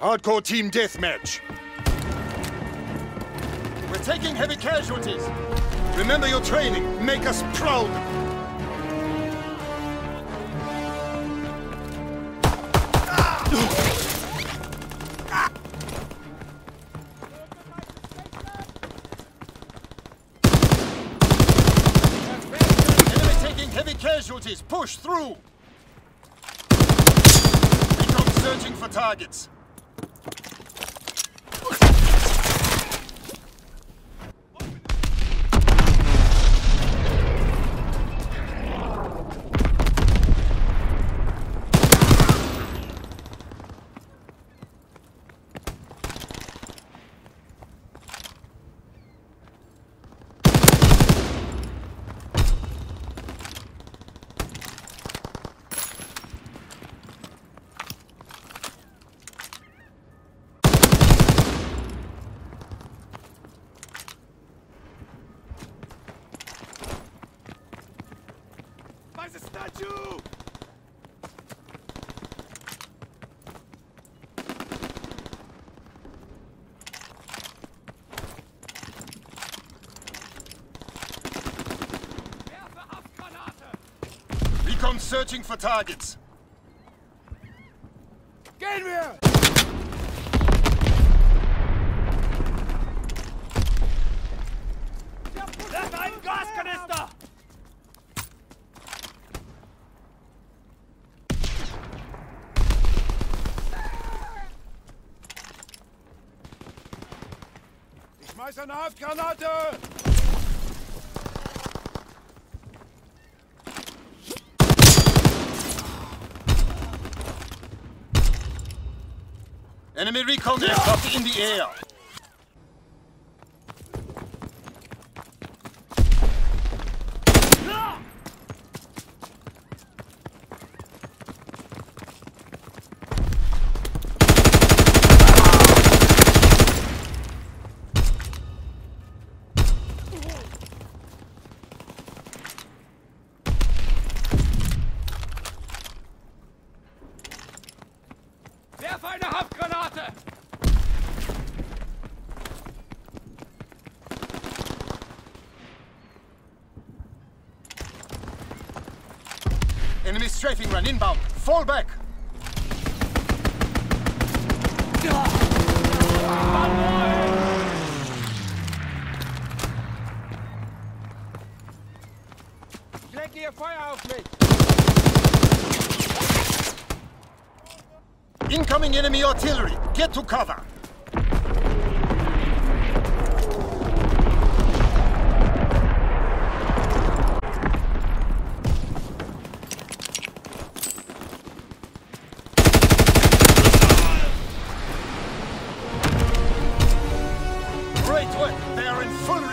Hardcore team deathmatch. We're taking heavy casualties. Remember your training. Make us proud. Enemy taking heavy casualties. Push through. Recon searching for targets. The statue! Werfe Haftgranate! Recon searching for targets. Gehen wir! Schmeiß eine Haftgranate! Enemy recon aircraft in the air. Werfe eine Haftgranate! Enemy strafing run inbound. Fall back. Ich lenke ihr Feuer auf mich! Incoming enemy artillery. Get to cover. are in full